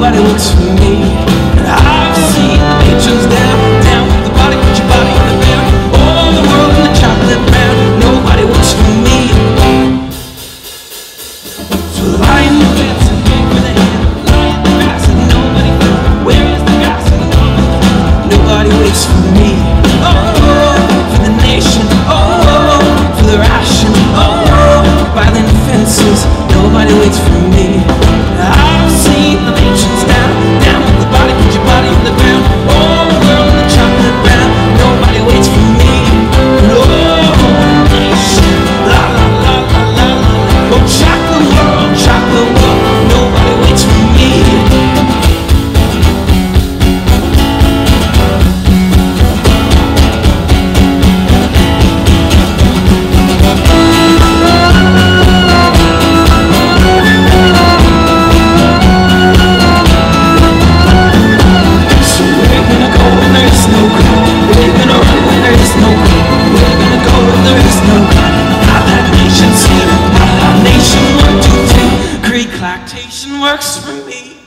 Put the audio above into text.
nobody looks for me works for me.